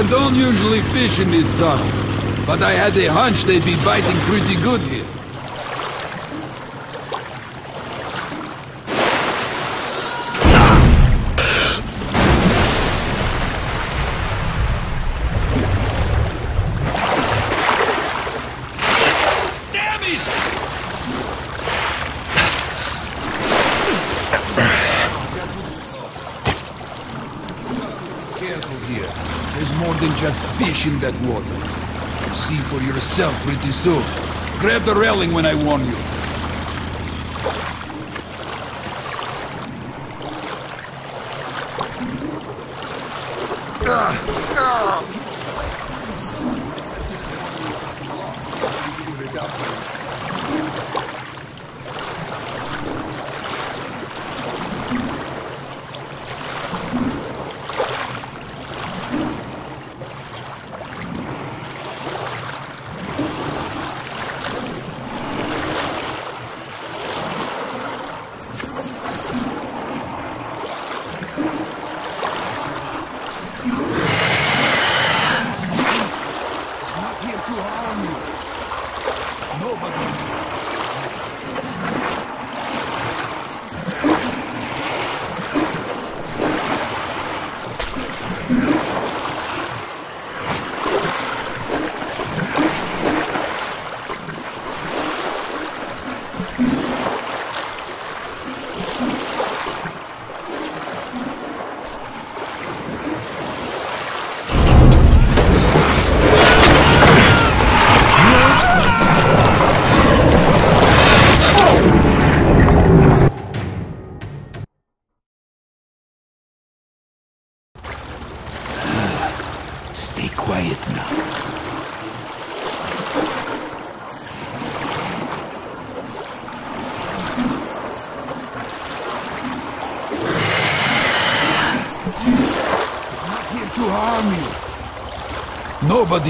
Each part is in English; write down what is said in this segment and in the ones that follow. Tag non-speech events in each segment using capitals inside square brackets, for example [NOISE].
I don't usually fish in this tunnel, but I had a hunch they'd be biting pretty good here. Damn it! Careful here. There's more than just fish in that water. You'll see for yourself pretty soon. Grab the railing when I warn you.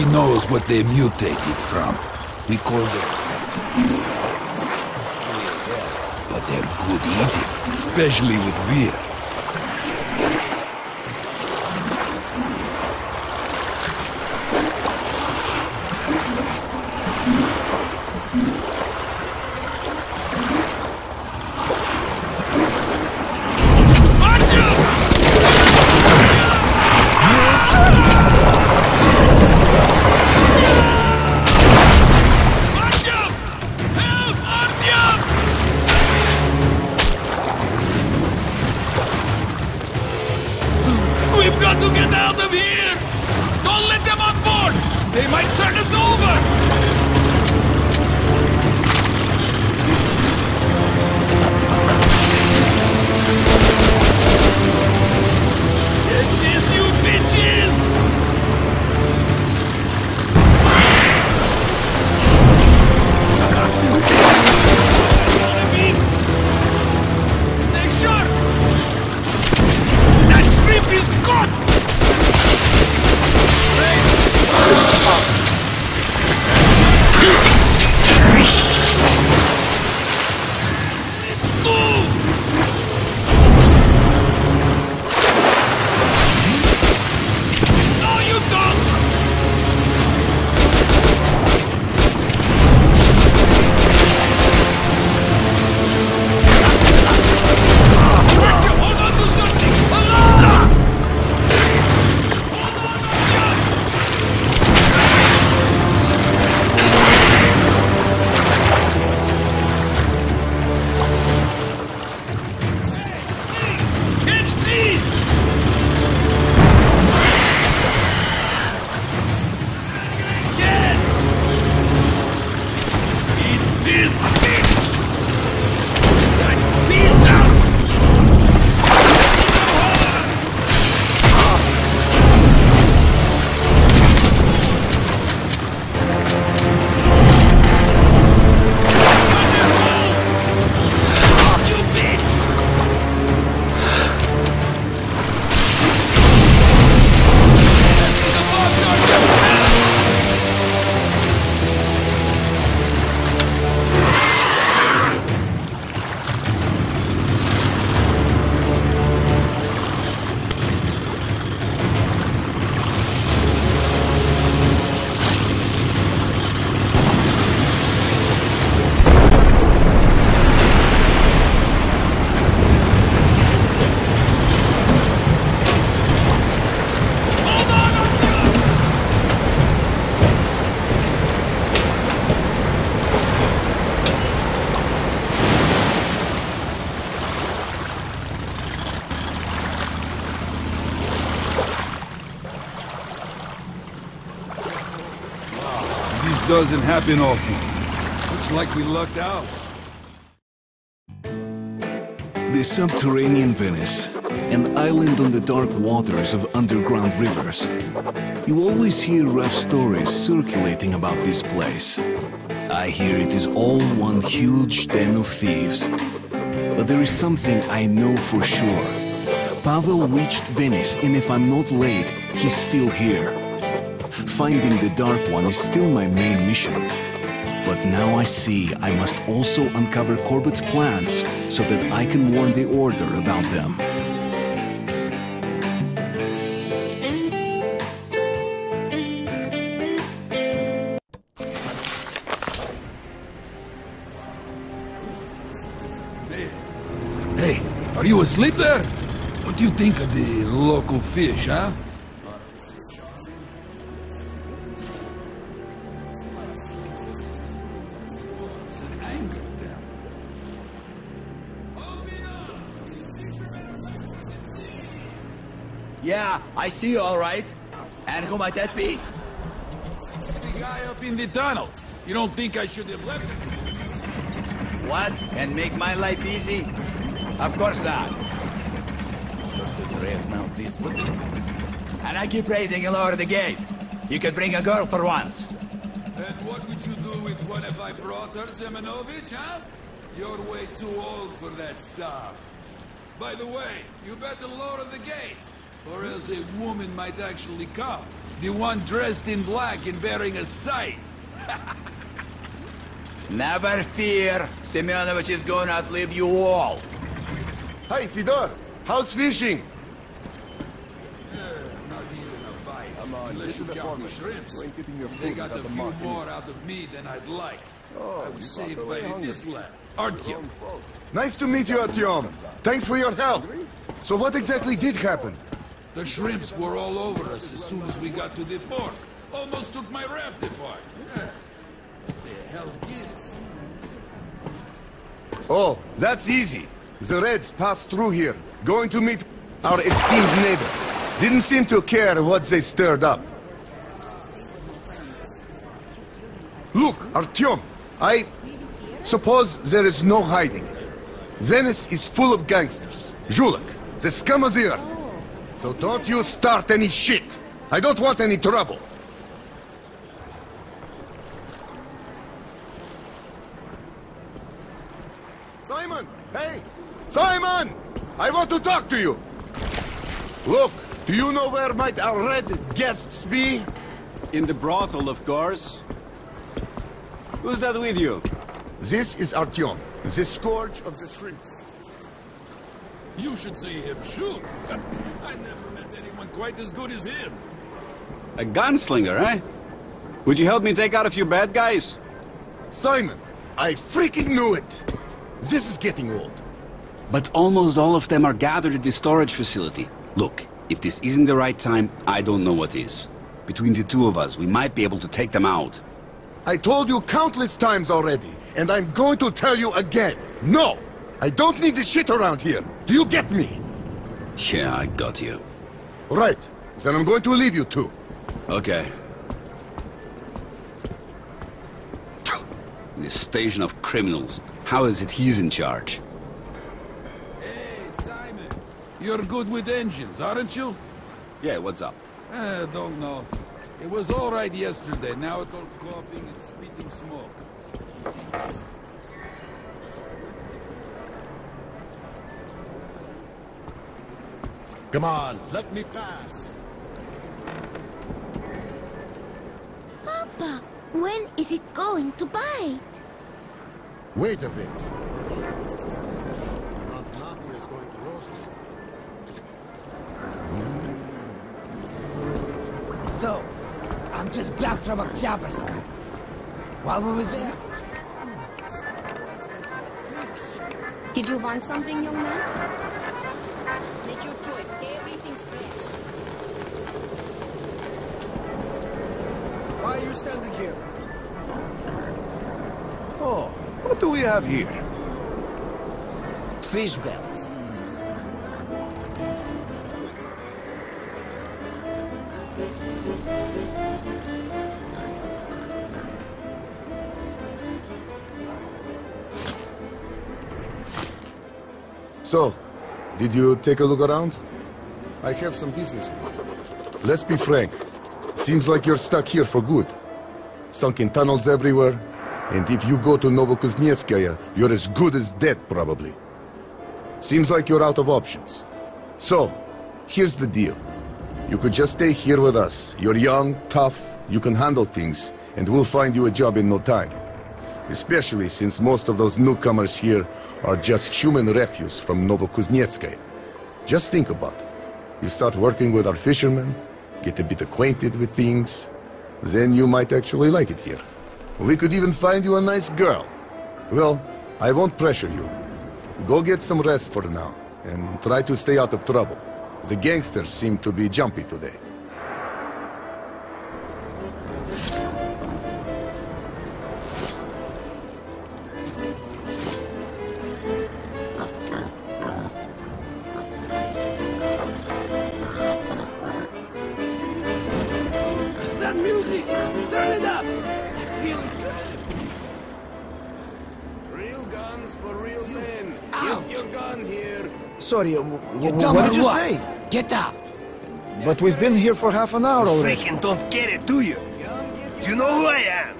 Nobody knows what they mutated from. We call them. But they're good eating, especially with beer. Doesn't happen often. Looks like we lucked out. The subterranean Venice, an island on the dark waters of underground rivers. You always hear rough stories circulating about this place. I hear it is all one huge den of thieves. But there is something I know for sure. Pavel reached Venice, and if I'm not late, he's still here. Finding the Dark One is still my main mission. But now I see I must also uncover Korbut's plans so that I can warn the Order about them. Hey, are you asleep there? What do you think of the local fish, huh? Yeah, I see you all right. And who might that be? The guy up in the tunnel. You don't think I should have left him? What? And make my life easy? Of course not. Those two slaves now this what is this. And I keep raising you lower the gate. You could bring a girl for once. And what would you do with one if I brought her, Semyonovich, huh? You're way too old for that stuff. By the way, you better lower the gate, or else a woman might actually come. The one dressed in black and bearing a scythe. [LAUGHS] Never fear. Semyonovich is going to outlive you all. Hi, Fedor. How's fishing? Not even a bite, unless you count the shrimps. They got a few more out of me than I'd like. Oh, I was saved by this lad, Artyom. Nice to meet you, Artyom. Thanks for your help. So what exactly did happen? The shrimps were all over us as soon as we got to the fork. Almost took my raft apart. What the hell did? Oh, that's easy. The Reds passed through here, going to meet our esteemed neighbors. Didn't seem to care what they stirred up. Look, Artyom, I suppose there is no hiding it. Venice is full of gangsters. Julek, the scum of the earth. So don't you start any shit. I don't want any trouble. Simon! Hey! Simon! I want to talk to you! Look, do you know where might our red guests be? In the brothel, of course. Who's that with you? This is Artyom, the scourge of the shrimps. You should see him shoot. [LAUGHS] I never met anyone quite as good as him. A gunslinger, eh? Would you help me take out a few bad guys? Simon, I freaking knew it! This is getting old. But almost all of them are gathered at the storage facility. Look, if this isn't the right time, I don't know what is. Between the two of us, we might be able to take them out. I told you countless times already, and I'm going to tell you again. No! I don't need this shit around here. Do you get me? Yeah, I got you. Right. Then I'm going to leave you two. Okay. In a station of criminals. How is it he's in charge? Hey, Simon. You're good with engines, aren't you? Yeah, what's up? Uh, don't know. It was all right yesterday. Now it's all coughing and spitting smoke. Come on, let me pass. Papa, when is it going to bite? Wait a bit. So, I'm just back from Oktyabrsk. While we were there, Did you want something, young man? Why you standing here? Oh, what do we have here? Fish bells. So, did you take a look around? I have some business. Let's be frank. Seems like you're stuck here for good. Sunken tunnels everywhere, and if you go to Novokuznetskaya, you're as good as dead, probably. Seems like you're out of options. So, here's the deal. You could just stay here with us. You're young, tough, you can handle things, and we'll find you a job in no time. Especially since most of those newcomers here are just human refuse from Novokuznetskaya. Just think about it. You start working with our fishermen, get a bit acquainted with things, then you might actually like it here. We could even find you a nice girl. Well, I won't pressure you. Go get some rest for now, and try to stay out of trouble. The gangsters seem to be jumpy today. Sorry, uh, You w- dumb what or did you what? say? Get out! But we've been here for half an hour already. Freaking don't get it, do you? Do you know who I am?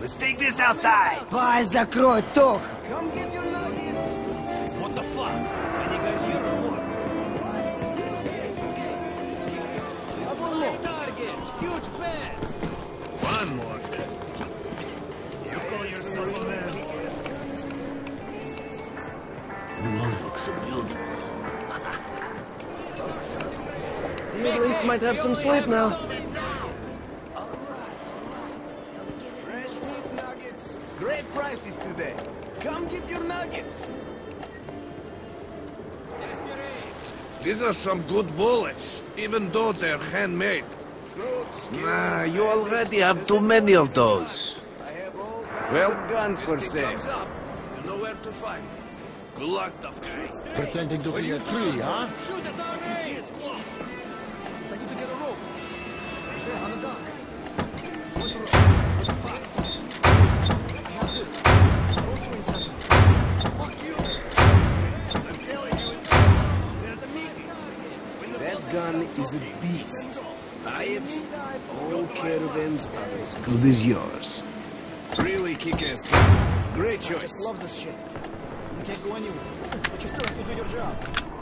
Let's take this outside. Пасть закрой, Тох! Least might have some sleep now. Fresh meat nuggets. Great prices today. Come get your nuggets. These are some good bullets, even though they're handmade. Nah, you already have too many of those. Well, guns for sale. You know where to find me. Good luck, tough guy. Pretending to be a tree, huh? Is a beast. Buy it, all caravans are as good as yours. Really kick-ass. Great choice. Love this shit. You can't go anywhere, but you still have to do your job.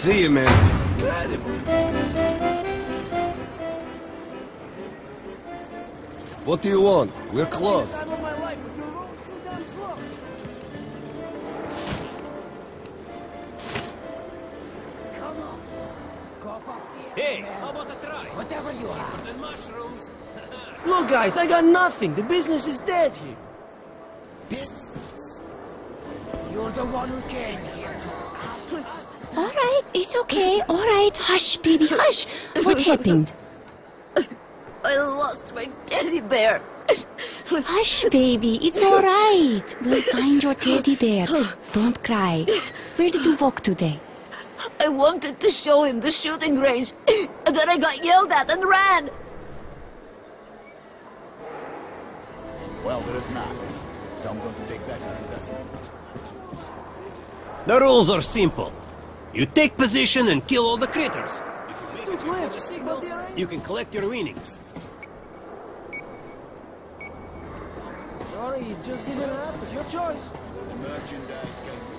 See you, man. What do you want? We're closed. Time of my life, but you're rolling too damn slow. Come on. Cough up. Hey, how about a try? Whatever you have. And mushrooms. [LAUGHS] Look, guys, I got nothing. The business is dead here. You're the one who came here. All right, it's okay. All right, hush, baby, hush. What happened? I lost my teddy bear. Hush, baby, it's all right. We'll find your teddy bear. Don't cry. Where did you walk today? I wanted to show him the shooting range, and then I got yelled at and ran. Well, there is not. So I'm going to take back our investment. The rules are simple. You take position and kill all the critters. You make Two clips, but you can collect your winnings. Sorry, it just didn't happen. It's your choice. The merchandise cases.